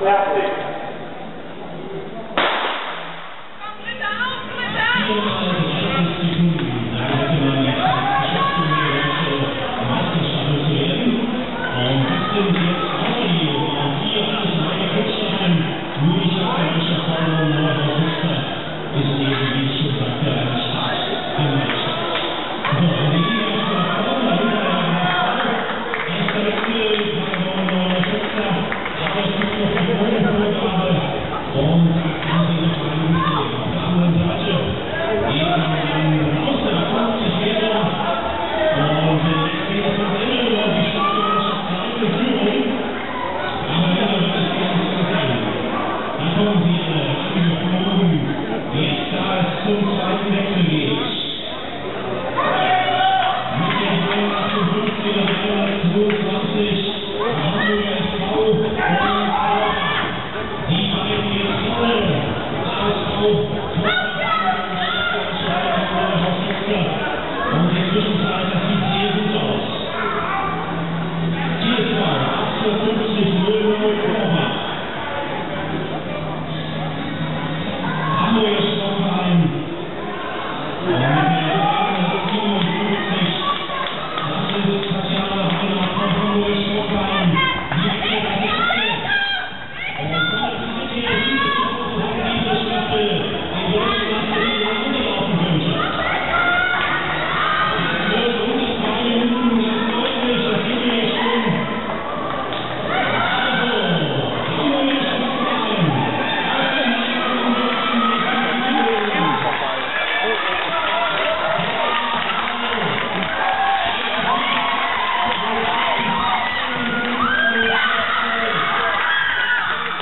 Lastly,